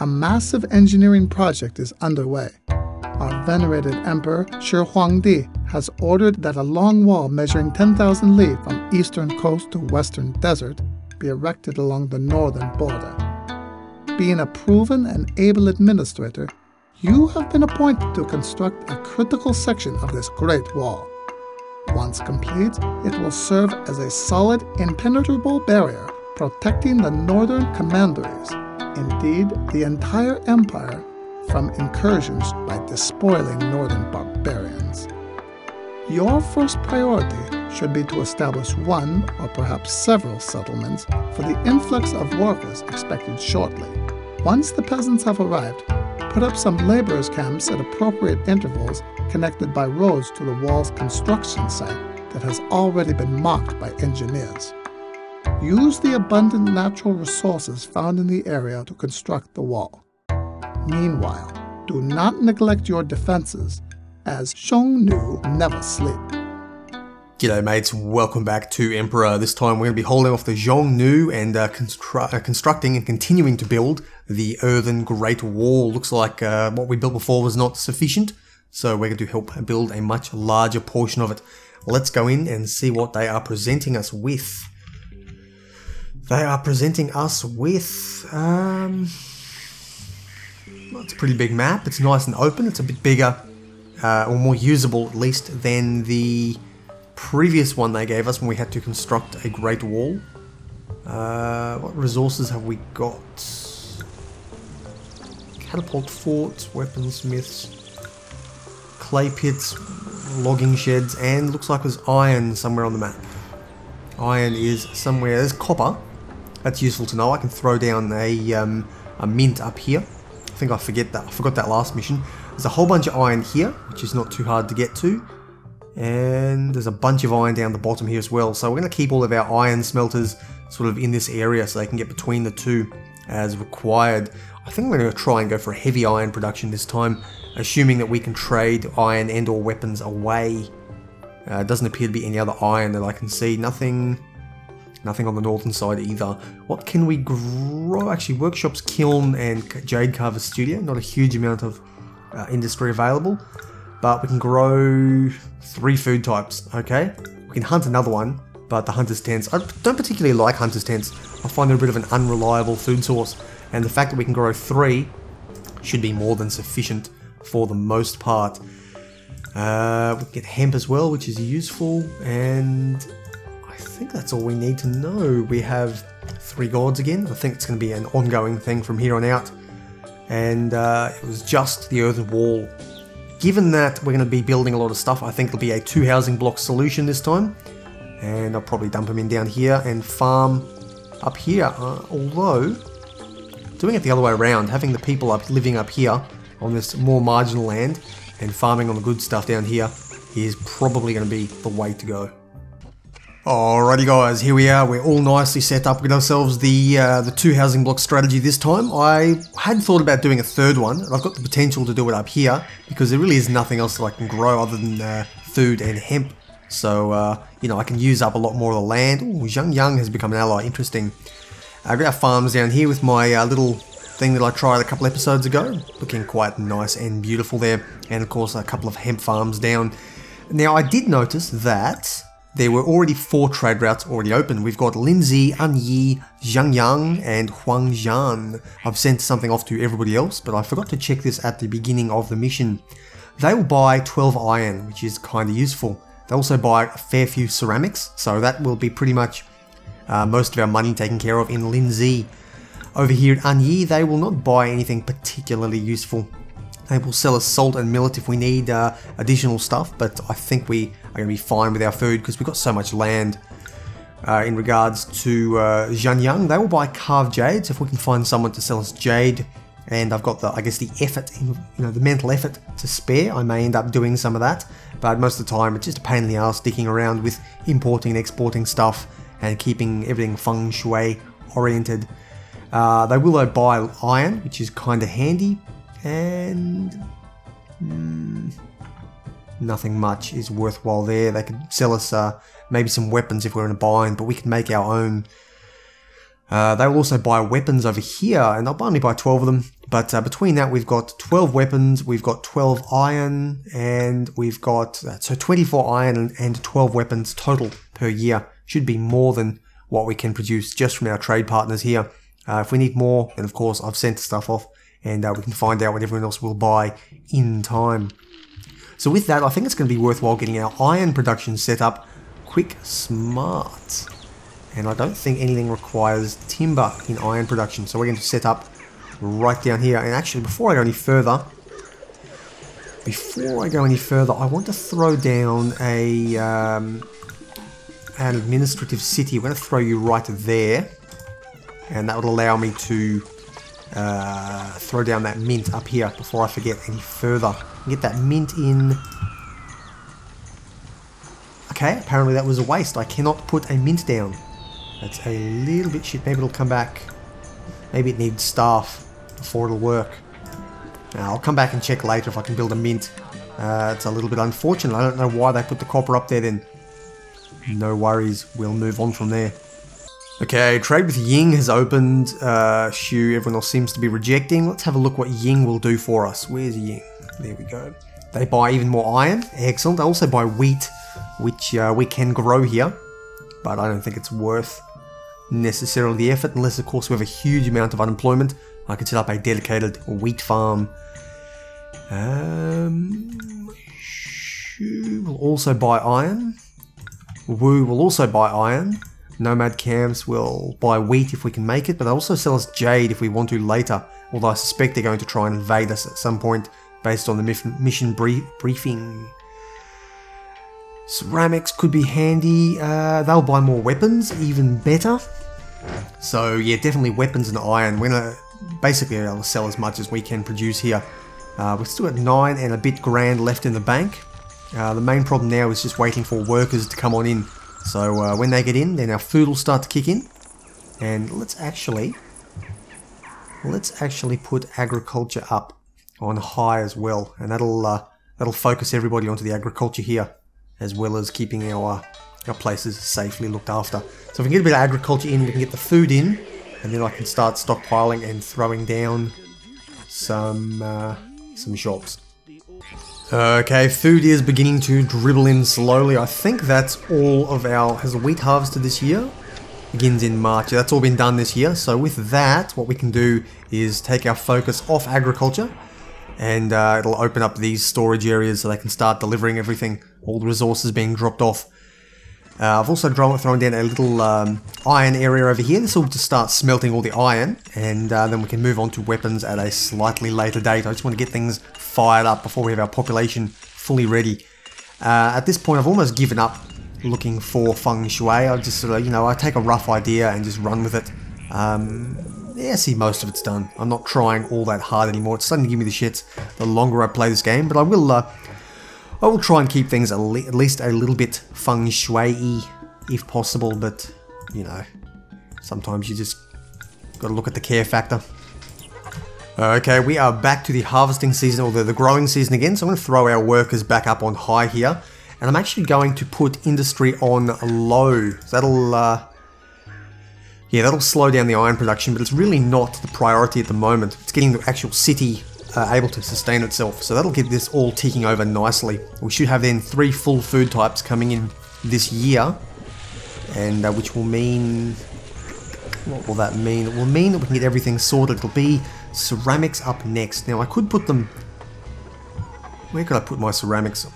a massive engineering project is underway. Our venerated Emperor Shi Huangdi has ordered that a long wall measuring 10,000 li from eastern coast to western desert be erected along the northern border. Being a proven and able administrator, you have been appointed to construct a critical section of this great wall. Once complete, it will serve as a solid, impenetrable barrier protecting the northern commanderies, indeed the entire empire, from incursions by despoiling northern barbarians. Your first priority should be to establish one or perhaps several settlements for the influx of workers expected shortly. Once the peasants have arrived, put up some laborers' camps at appropriate intervals connected by roads to the wall's construction site that has already been marked by engineers. Use the abundant natural resources found in the area to construct the wall. Meanwhile, do not neglect your defenses, as Xiongnu never sleep. G'day mates, welcome back to Emperor. This time we're going to be holding off the Xiongnu and uh, constru uh, constructing and continuing to build the earthen Great Wall. Looks like uh, what we built before was not sufficient, so we're going to help build a much larger portion of it. Let's go in and see what they are presenting us with. They are presenting us with... Um, well, it's a pretty big map. It's nice and open. It's a bit bigger, uh, or more usable at least, than the previous one they gave us when we had to construct a great wall. Uh, what resources have we got? Catapult forts, weaponsmiths, clay pits, logging sheds, and looks like there's iron somewhere on the map. Iron is somewhere. There's copper. That's useful to know. I can throw down a, um, a mint up here. I think I forget that. I forgot that last mission. There's a whole bunch of iron here, which is not too hard to get to. And there's a bunch of iron down the bottom here as well. So we're going to keep all of our iron smelters sort of in this area so they can get between the two as required. I think we're going to try and go for a heavy iron production this time, assuming that we can trade iron and or weapons away. Uh, doesn't appear to be any other iron that I can see. Nothing nothing on the northern side either. What can we grow? Actually, workshops, kiln, and jade carver studio. Not a huge amount of uh, industry available, but we can grow three food types. Okay, we can hunt another one, but the hunter's tents. I don't particularly like hunter's tents. I find they're a bit of an unreliable food source, and the fact that we can grow three should be more than sufficient for the most part. Uh, we can get hemp as well, which is useful, and think that's all we need to know. We have three gods again. I think it's going to be an ongoing thing from here on out. And uh, it was just the earthen wall. Given that we're going to be building a lot of stuff, I think it'll be a two housing block solution this time. And I'll probably dump them in down here and farm up here. Uh, although, doing it the other way around, having the people up living up here on this more marginal land and farming on the good stuff down here is probably going to be the way to go. Alrighty guys, here we are, we're all nicely set up with ourselves the uh, the two housing block strategy this time. I had thought about doing a third one, and I've got the potential to do it up here, because there really is nothing else that I can grow other than uh, food and hemp. So, uh, you know, I can use up a lot more of the land. Ooh, Zhang Yang has become an ally, interesting. I've got our farms down here with my uh, little thing that I tried a couple episodes ago, looking quite nice and beautiful there, and of course a couple of hemp farms down. Now, I did notice that there were already four trade routes already open. We've got Linzi, Anyi, Zhangyang, and Huangjian. I've sent something off to everybody else, but I forgot to check this at the beginning of the mission. They will buy 12 iron, which is kind of useful. They also buy a fair few ceramics, so that will be pretty much uh, most of our money taken care of in Linzi. Over here at Anyi, they will not buy anything particularly useful. They will sell us salt and millet if we need uh, additional stuff, but I think we are going to be fine with our food because we've got so much land. Uh, in regards to uh, they will buy carved jades if we can find someone to sell us jade. And I've got the, I guess, the effort, you know, the mental effort to spare. I may end up doing some of that, but most of the time it's just a pain in the ass sticking around with importing and exporting stuff and keeping everything feng shui oriented. Uh, they will buy iron, which is kind of handy, and mm, nothing much is worthwhile there. They could sell us uh, maybe some weapons if we're in a bind, but we can make our own Uh, they will also buy weapons over here, and they'll only buy 12 of them. But uh, between that, we've got 12 weapons, we've got 12 iron, and we've got uh, so 24 iron and, and 12 weapons total per year. Should be more than what we can produce just from our trade partners here. Uh, if we need more, then of course I've sent stuff off, and uh, we can find out what everyone else will buy in time. So with that, I think it's going to be worthwhile getting our iron production set up quick smart. And I don't think anything requires timber in iron production. So we're going to set up right down here. And actually, before I go any further, before I go any further, I want to throw down a um, an administrative city. We're going to throw you right there. And that would allow me to uh, throw down that mint up here before I forget any further. Get that mint in. Okay, apparently that was a waste. I cannot put a mint down. That's a little bit shit. Maybe it'll come back. Maybe it needs staff before it'll work. Now, I'll come back and check later if I can build a mint. Uh, it's a little bit unfortunate. I don't know why they put the copper up there then. No worries. We'll move on from there. Okay, trade with Ying has opened. Uh, Shu, everyone else seems to be rejecting. Let's have a look what Ying will do for us. Where's Ying? There we go. They buy even more iron. Excellent. They also buy wheat, which uh, we can grow here. But I don't think it's worth necessarily the effort, unless of course we have a huge amount of unemployment. I could set up a dedicated wheat farm. Um, Shu will also buy iron. Wu will also buy iron. Nomad Camps will buy wheat if we can make it, but they also sell us jade if we want to later, although I suspect they're going to try and invade us at some point based on the mission brief briefing. Ceramics could be handy. Uh, they'll buy more weapons, even better. So yeah, definitely weapons and iron. We're gonna basically able to sell as much as we can produce here. Uh, we're still at nine and a bit grand left in the bank. Uh, the main problem now is just waiting for workers to come on in. So uh, when they get in, then our food will start to kick in. And let's actually, let's actually put agriculture up on high as well, and that'll uh, that'll focus everybody onto the agriculture here, as well as keeping our our places safely looked after. So if we can get a bit of agriculture in, we can get the food in, and then I can start stockpiling and throwing down some uh, some shops. Okay, food is beginning to dribble in slowly. I think that's all of our... Has the wheat harvested this year? Begins in March. That's all been done this year. So with that, what we can do is take our focus off agriculture and uh, it'll open up these storage areas so they can start delivering everything, all the resources being dropped off. Uh, I've also thrown, thrown down a little um, iron area over here. This will just start smelting all the iron, and uh, then we can move on to weapons at a slightly later date. I just want to get things fired up before we have our population fully ready. Uh, at this point, I've almost given up looking for feng shui. I just sort of, you know, I take a rough idea and just run with it. Um, yeah, see, most of it's done. I'm not trying all that hard anymore. It's starting to give me the shits the longer I play this game, but I will, uh, I will try and keep things at, at least a little bit feng shui if possible, but, you know, sometimes you just got to look at the care factor. Okay, we are back to the harvesting season, or the, the growing season again, so I'm going to throw our workers back up on high here. And I'm actually going to put industry on low. That'll, uh, yeah, that'll slow down the iron production, but it's really not the priority at the moment. It's getting the actual city uh, able to sustain itself. So that'll get this all ticking over nicely. We should have then three full food types coming in this year, and uh, which will mean, what will that mean? It will mean that we can get everything sorted. It'll be Ceramics up next. Now I could put them... Where could I put my ceramics?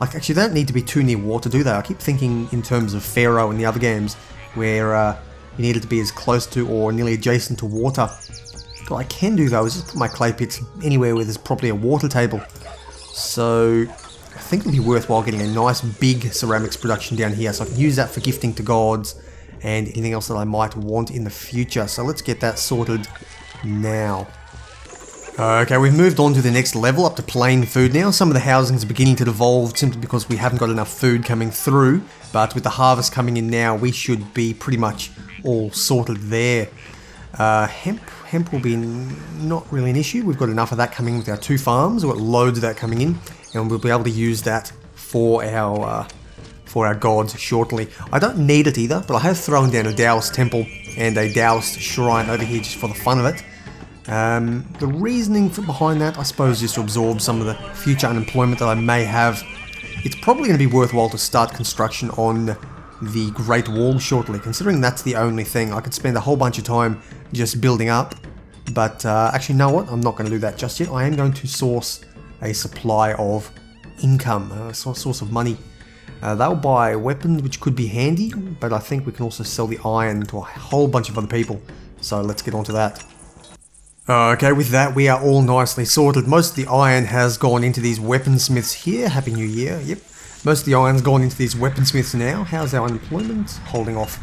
Like actually they don't need to be too near water, do they? I keep thinking in terms of Pharaoh and the other games where uh, you needed to be as close to or nearly adjacent to water. What I can do though is just put my clay pits anywhere where there's probably a water table. So I think it'll be worthwhile getting a nice big ceramics production down here so I can use that for gifting to gods and anything else that I might want in the future. So let's get that sorted now. Okay, we've moved on to the next level, up to plain food now. Some of the housing is beginning to devolve simply because we haven't got enough food coming through. But with the harvest coming in now, we should be pretty much all sorted there. Uh, hemp, hemp will be not really an issue. We've got enough of that coming with our two farms. We've got loads of that coming in, and we'll be able to use that for our uh, for our gods shortly. I don't need it either, but I have thrown down a Taoist temple and a Taoist shrine over here just for the fun of it. Um, the reasoning behind that, I suppose, is to absorb some of the future unemployment that I may have. It's probably going to be worthwhile to start construction on the Great Wall shortly, considering that's the only thing. I could spend a whole bunch of time just building up, but uh, actually, you know what? I'm not going to do that just yet. I am going to source a supply of income, a source of money. Uh, they'll buy weapons, which could be handy, but I think we can also sell the iron to a whole bunch of other people. So let's get on to that. Okay, with that we are all nicely sorted. Most of the iron has gone into these weaponsmiths here. Happy New Year, yep. Most of the iron's gone into these weaponsmiths now. How's our unemployment? Holding off.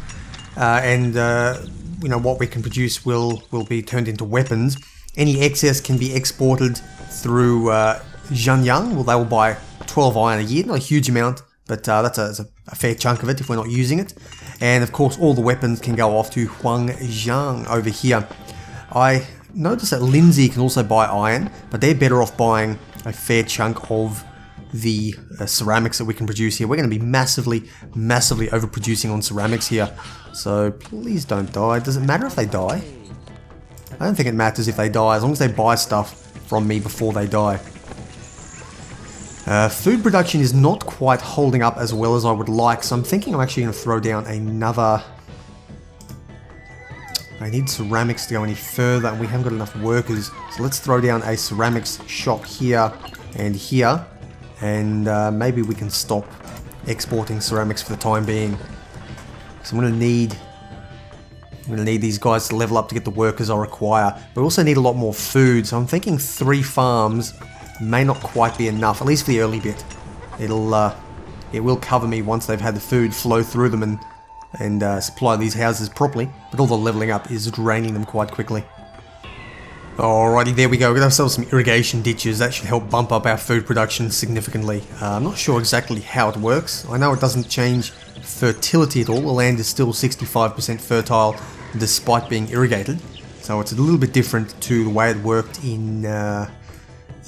Uh, and, uh, you know, what we can produce will, will be turned into weapons. Any excess can be exported through uh. Well, they will buy 12 iron a year. Not a huge amount, but uh, that's, a, that's a, fair chunk of it if we're not using it. And, of course, all the weapons can go off to Huangjiang over here. I notice that Linzi can also buy iron, but they're better off buying a fair chunk of the uh, ceramics that we can produce here. We're going to be massively, massively overproducing on ceramics here. So please don't die. Does it matter if they die? I don't think it matters if they die, as long as they buy stuff from me before they die. Uh, food production is not quite holding up as well as I would like, so I'm thinking I'm actually going to throw down another I need ceramics to go any further and we haven't got enough workers. So let's throw down a ceramics shop here and here. And uh, maybe we can stop exporting ceramics for the time being. So I'm going to need I'm going to need these guys to level up to get the workers I require. We also need a lot more food. So I'm thinking three farms may not quite be enough, at least for the early bit. It'll uh, it will cover me once they've had the food flow through them and and uh, supply these houses properly, but all the leveling up is draining them quite quickly. Alrighty, there we go. Going to sell some irrigation ditches. That should help bump up our food production significantly. Uh, I'm not sure exactly how it works. I know it doesn't change fertility at all. The land is still 65% fertile despite being irrigated. So it's a little bit different to the way it worked in, uh,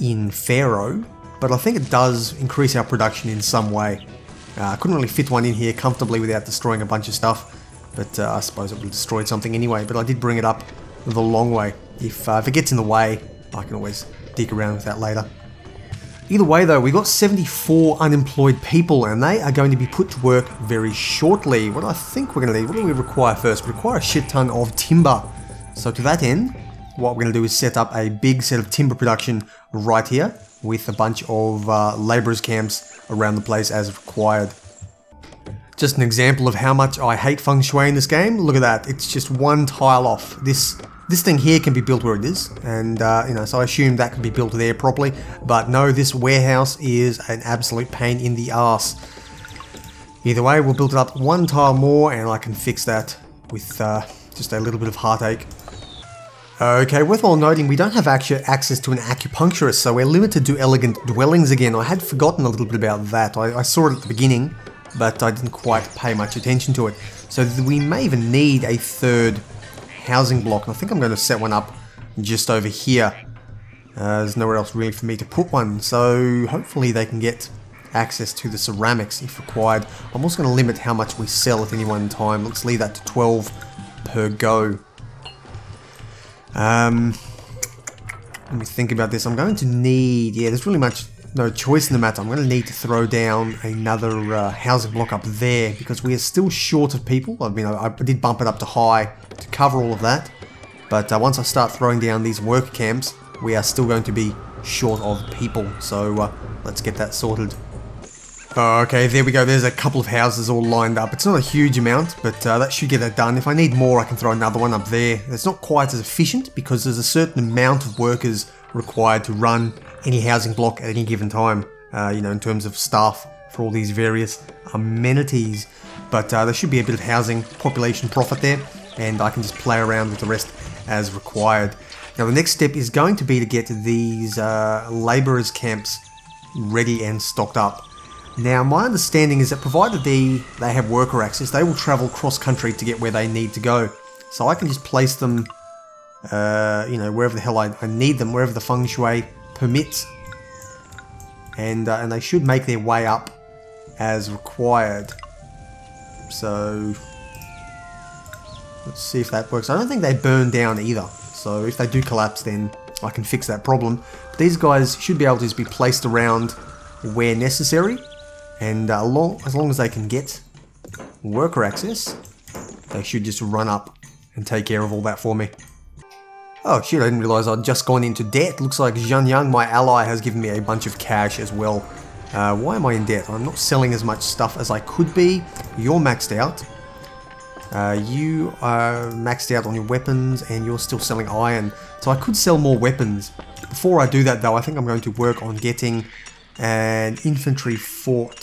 in Pharaoh. But I think it does increase our production in some way. Uh, I couldn't really fit one in here comfortably without destroying a bunch of stuff, but uh, I suppose it would have destroyed something anyway, but I did bring it up the long way. If, uh, if it gets in the way, I can always dig around with that later. Either way though, we got 74 unemployed people and they are going to be put to work very shortly. What I think we're going to need, what do we require first? We require a shit ton of timber. So to that end, what we're going to do is set up a big set of timber production right here with a bunch of uh, labourers camps around the place as required. Just an example of how much I hate feng shui in this game. Look at that, it's just one tile off. This this thing here can be built where it is, and uh, you know, so I assume that can be built there properly. But no, this warehouse is an absolute pain in the ass. Either way, we'll build it up one tile more, and I can fix that with uh, just a little bit of heartache. Okay, worthwhile noting, we don't have access to an acupuncturist, so we're limited to elegant dwellings again. I had forgotten a little bit about that. I, I saw it at the beginning, but I didn't quite pay much attention to it. So we may even need a third housing block, I think I'm going to set one up just over here. Uh, there's nowhere else really for me to put one, so hopefully they can get access to the ceramics if required. I'm also going to limit how much we sell at any one time. Let's leave that to 12 per go. Um, let me think about this. I'm going to need, yeah, there's really much no choice in the matter. I'm going to need to throw down another uh, housing block up there because we are still short of people. I mean, I, I did bump it up to high to cover all of that. But uh, once I start throwing down these work camps, we are still going to be short of people. So uh, let's get that sorted. Okay, there we go. There's a couple of houses all lined up. It's not a huge amount, but uh, that should get that done. If I need more, I can throw another one up there. It's not quite as efficient because there's a certain amount of workers required to run any housing block at any given time, uh, you know, in terms of staff for all these various amenities. But uh, there should be a bit of housing population profit there, and I can just play around with the rest as required. Now, the next step is going to be to get these uh, labourers' camps ready and stocked up. Now, my understanding is that provided they, they have worker access, they will travel cross country to get where they need to go. So I can just place them, uh, you know, wherever the hell I, I, need them, wherever the feng shui permits. And, uh, and they should make their way up as required. So, Let's see if that works. I don't think they burn down either. So if they do collapse, then I can fix that problem. These guys should be able to just be placed around where necessary. And uh, as long as they can get worker access, they should just run up and take care of all that for me. Oh shit, I didn't realize I'd just gone into debt. Looks like Zhang Yang, my ally, has given me a bunch of cash as well. Uh, why am I in debt? I'm not selling as much stuff as I could be. You're maxed out. Uh, you are maxed out on your weapons and you're still selling iron. So I could sell more weapons. Before I do that though, I think I'm going to work on getting an infantry fort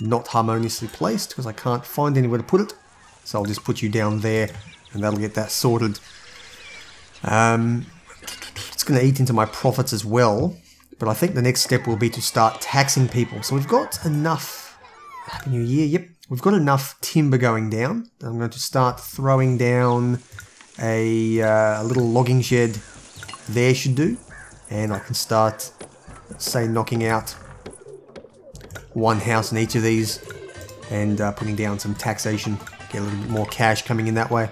not harmoniously placed because I can't find anywhere to put it. So I'll just put you down there and that'll get that sorted. Um, it's going to eat into my profits as well. But I think the next step will be to start taxing people. So we've got enough. Happy New Year. Yep, we've got enough timber going down. I'm going to start throwing down a, uh, a little logging shed there should do. And I can start, say, knocking out one house in each of these and uh, putting down some taxation. Get a little bit more cash coming in that way.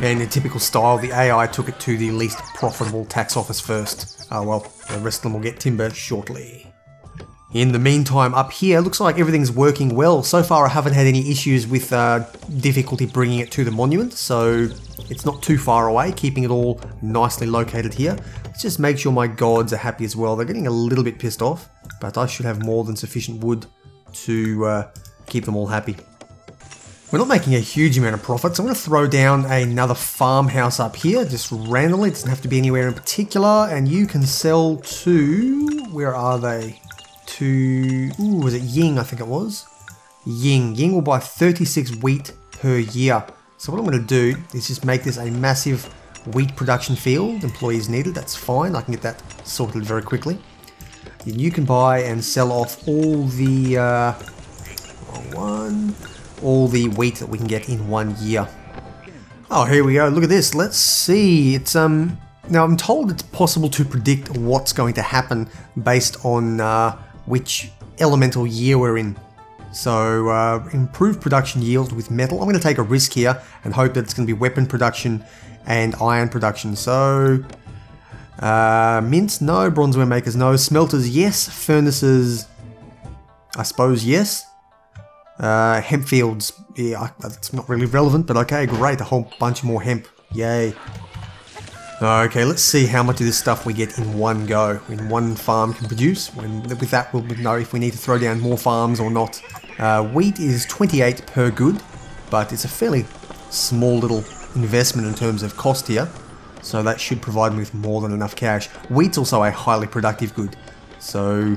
And in typical style, the AI took it to the least profitable tax office first. Oh well, the rest of them will get timber shortly. In the meantime, up here, looks like everything's working well. So far, I haven't had any issues with uh, difficulty bringing it to the monument, so it's not too far away, keeping it all nicely located here. Just make sure my gods are happy as well. They're getting a little bit pissed off, but I should have more than sufficient wood to uh, keep them all happy. We're not making a huge amount of profit, so I'm going to throw down another farmhouse up here, just randomly. It doesn't have to be anywhere in particular, and you can sell to... Where are they? To... Ooh, was it Ying, I think it was? Ying. Ying will buy 36 wheat per year. So what I'm going to do is just make this a massive wheat production field. Employees needed, that's fine. I can get that sorted very quickly. And you can buy and sell off all the... Uh, one all the wheat that we can get in one year. Oh, here we go. Look at this. Let's see. It's um. Now I'm told it's possible to predict what's going to happen based on uh, which elemental year we're in. So uh, improve production yield with metal. I'm going to take a risk here and hope that it's going to be weapon production and iron production. So uh, mints, no. Bronzeware makers, no. Smelters, yes. Furnaces, I suppose, yes. Uh, hemp fields, yeah, that's not really relevant, but okay, great, a whole bunch more hemp, yay. Okay, let's see how much of this stuff we get in one go, in one farm can produce. When, with that, we'll know if we need to throw down more farms or not. Uh, wheat is 28 per good, but it's a fairly small little investment in terms of cost here, so that should provide me with more than enough cash. Wheat's also a highly productive good, so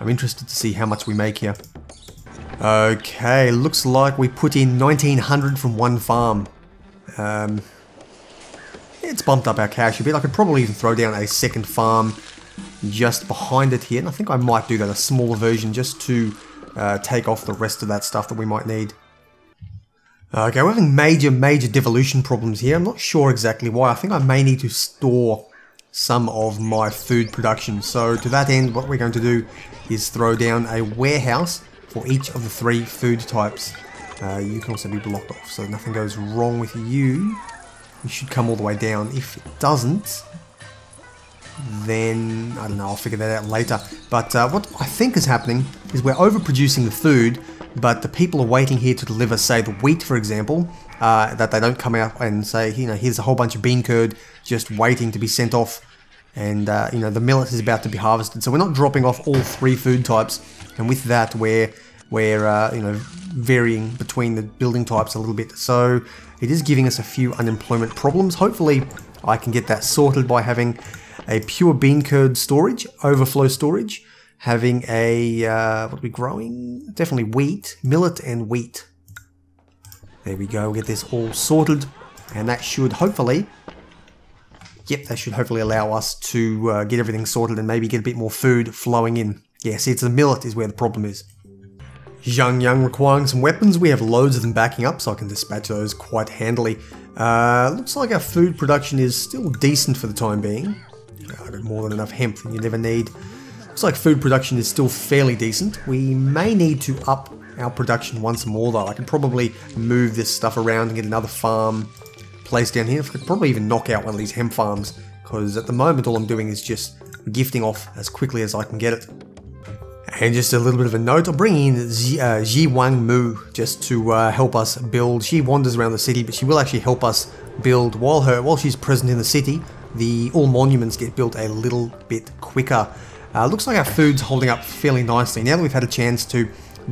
I'm interested to see how much we make here. Okay, looks like we put in 1900 from one farm. Um, it's bumped up our cash a bit. I could probably even throw down a second farm just behind it here. And I think I might do that, a smaller version, just to uh, take off the rest of that stuff that we might need. Okay, we're having major, major devolution problems here. I'm not sure exactly why. I think I may need to store some of my food production. So to that end, what we're going to do is throw down a warehouse for each of the three food types. Uh, you can also be blocked off, so nothing goes wrong with you. You should come all the way down. If it doesn't, then I don't know, I'll figure that out later. But uh, what I think is happening is we're overproducing the food, but the people are waiting here to deliver, say, the wheat, for example, uh, that they don't come out and say, you know, here's a whole bunch of bean curd just waiting to be sent off. And, uh, you know, the millet is about to be harvested. So we're not dropping off all three food types and with that we're we're uh, you know varying between the building types a little bit. So it is giving us a few unemployment problems. Hopefully I can get that sorted by having a pure bean curd storage, overflow storage, having a uh, what are we growing? Definitely wheat, millet, and wheat. There we go. We'll get this all sorted, and that should hopefully. Yep, that should hopefully allow us to uh, get everything sorted and maybe get a bit more food flowing in. Yeah, see, it's the millet is where the problem is. Zhang Yang requiring some weapons. We have loads of them backing up, so I can dispatch those quite handily. Uh, looks like our food production is still decent for the time being. I got more than enough hemp than you never need. Looks like food production is still fairly decent. We may need to up our production once more though. I can probably move this stuff around and get another farm placed down here. I could probably even knock out one of these hemp farms because at the moment all I'm doing is just gifting off as quickly as I can get it. And just a little bit of a note, I'm bringing in Ji, uh, Wang Mu just to uh, help us build. She wanders around the city, but she will actually help us build while her while she's present in the city. The all monuments get built a little bit quicker. Uh, looks like our food's holding up fairly nicely now that we've had a chance to,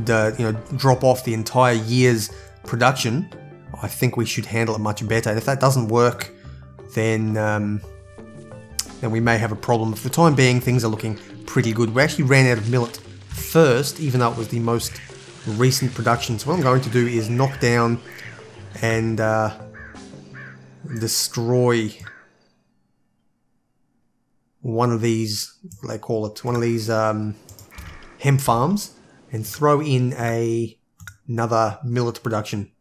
uh, you know, drop off the entire year's production. I think we should handle it much better. And if that doesn't work, then um, then we may have a problem. For the time being, things are looking pretty good. We actually ran out of millet first, even though it was the most recent production. So what I'm going to do is knock down and uh, destroy one of these, they call it, one of these um, hemp farms and throw in a another millet production.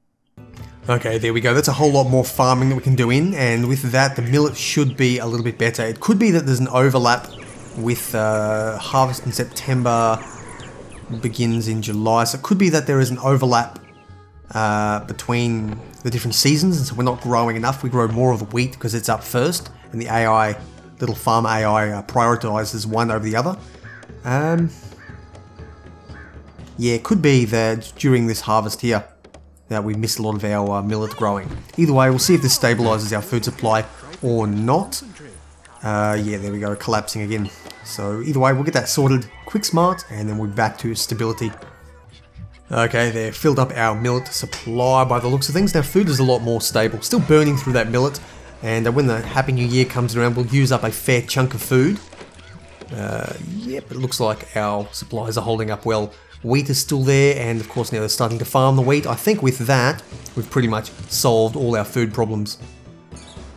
Okay, there we go. That's a whole lot more farming that we can do in, and with that, the millet should be a little bit better. It could be that there's an overlap with uh, harvest in September, begins in July, so it could be that there is an overlap uh, between the different seasons, and so we're not growing enough. We grow more of the wheat because it's up first, and the AI, little farm AI, uh, prioritizes one over the other. Um, yeah, it could be that during this harvest here, that we missed a lot of our uh, millet growing. Either way, we'll see if this stabilizes our food supply or not. Uh, yeah, there we go, collapsing again. So either way, we'll get that sorted quick smart, and then we're back to stability. Okay, they've filled up our millet supply by the looks of things. Now food is a lot more stable, still burning through that millet, and uh, when the Happy New Year comes around, we'll use up a fair chunk of food. Uh, yep, it looks like our supplies are holding up well. Wheat is still there, and of course now they're starting to farm the wheat. I think with that, we've pretty much solved all our food problems.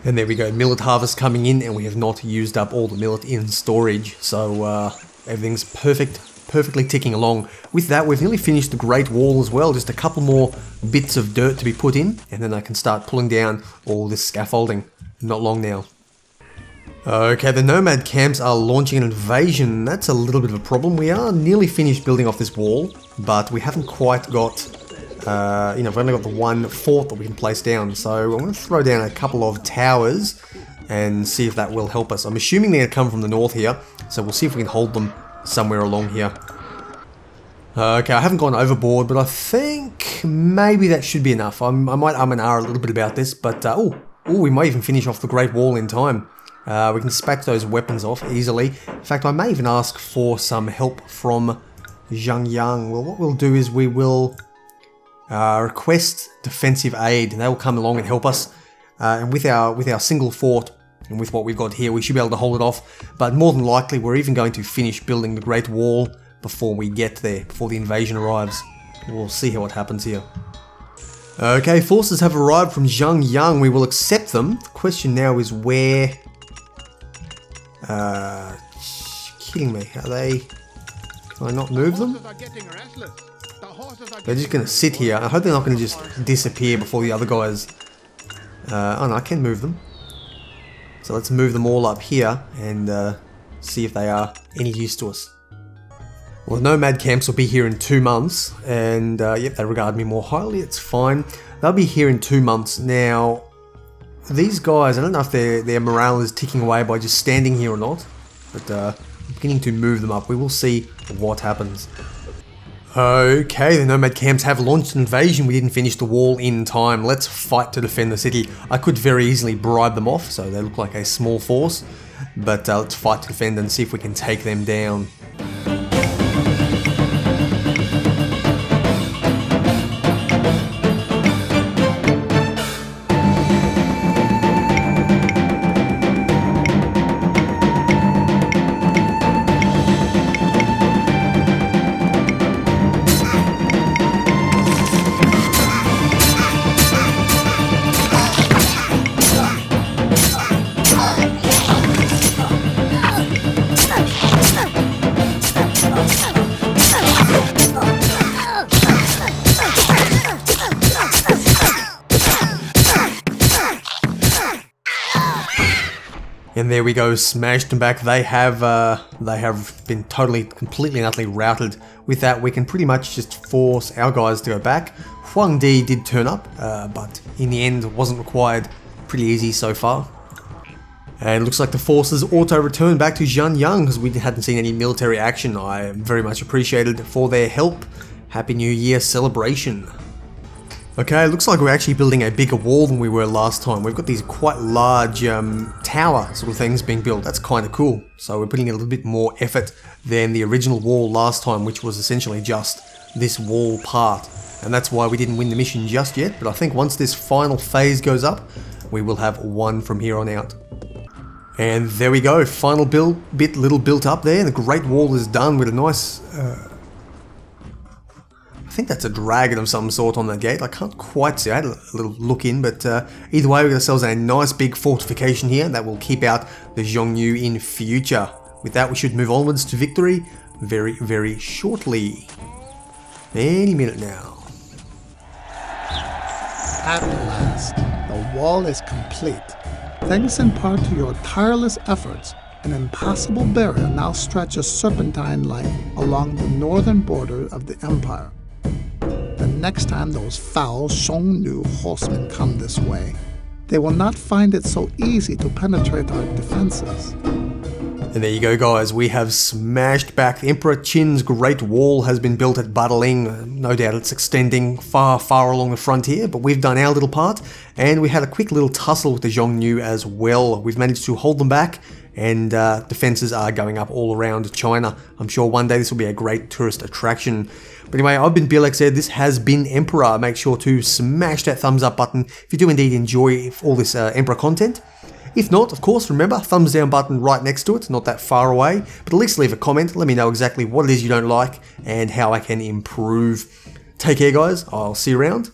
And there we go, millet harvest coming in, and we have not used up all the millet in storage, so uh, everything's perfect, perfectly ticking along. With that, we've nearly finished the Great Wall as well, just a couple more bits of dirt to be put in, and then I can start pulling down all this scaffolding. Not long now. Okay, the Nomad camps are launching an invasion. That's a little bit of a problem. We are nearly finished building off this wall, but we haven't quite got, uh, you know, we've only got the one fort that we can place down. So I'm going to throw down a couple of towers and see if that will help us. I'm assuming they're going to come from the north here, so we'll see if we can hold them somewhere along here. Okay, I haven't gone overboard, but I think maybe that should be enough. I'm, i might um and ah a little bit about this, but uh, oh, oh, we might even finish off the Great Wall in time. Uh, we can spec those weapons off easily. In fact, I may even ask for some help from Zhang Yang. Well, what we'll do is we will uh, request defensive aid, and they will come along and help us. Uh, and with our with our single fort and with what we've got here, we should be able to hold it off. But more than likely, we're even going to finish building the Great Wall before we get there, before the invasion arrives. We'll see how it happens here. Okay, forces have arrived from Zhang Yang. We will accept them. The question now is where uh, kidding me? Are they? Can I not move them? They're just going to sit here. I hope they're not going to just disappear before the other guys. Uh, oh no, I can move them. So let's move them all up here and uh, see if they are any use to us. Well, Nomad camps will be here in two months, and uh, yep, they regard me more highly. It's fine. They'll be here in two months. Now, these guys, I don't know if their, their morale is ticking away by just standing here or not, but uh, I'm beginning to move them up. We will see what happens. Okay, the Nomad camps have launched an invasion. We didn't finish the wall in time. Let's fight to defend the city. I could very easily bribe them off, so they look like a small force. But uh, let's fight to defend and see if we can take them down. And there we go, smashed them back. They have uh, they have been totally, completely and utterly routed. With that, we can pretty much just force our guys to go back. Huang Di did turn up, uh, but in the end wasn't required. Pretty easy so far. And looks like the forces auto return back to Xianyang because we hadn't seen any military action. I very much appreciated for their help. Happy New Year celebration. Okay, looks like we're actually building a bigger wall than we were last time. We've got these quite large um, tower sort of things being built. That's kind of cool. So we're putting a little bit more effort than the original wall last time, which was essentially just this wall part. And that's why we didn't win the mission just yet. But I think once this final phase goes up, we will have one from here on out. And there we go, final build, bit little built up there. The Great Wall is done with a nice uh, think that's a dragon of some sort on the gate. I can't quite see. I had a little look in, but uh, either way, we got ourselves a nice big fortification here that will keep out the Xiongnu in future. With that, we should move onwards to victory very, very shortly. Any minute now. At last, the wall is complete. Thanks in part to your tireless efforts, an impassable barrier now stretches serpentine-like along the northern border of the empire next time those foul Xiongnu horsemen come this way, they will not find it so easy to penetrate our defenses. And there you go, guys. We have smashed back. Emperor Qin's Great Wall has been built at Badaling. No doubt it's extending far, far along the frontier, but we've done our little part. And we had a quick little tussle with the Xiongnu as well. We've managed to hold them back, and uh, defenses are going up all around China. I'm sure one day this will be a great tourist attraction. But anyway, I've been BLXZ. This has been Emperor. Make sure to smash that thumbs up button if you do indeed enjoy all this uh, Emperor content. If not, of course, remember, thumbs down button right next to it, not that far away. But at least leave a comment, let me know exactly what it is you don't like and how I can improve. Take care, guys. I'll see you around.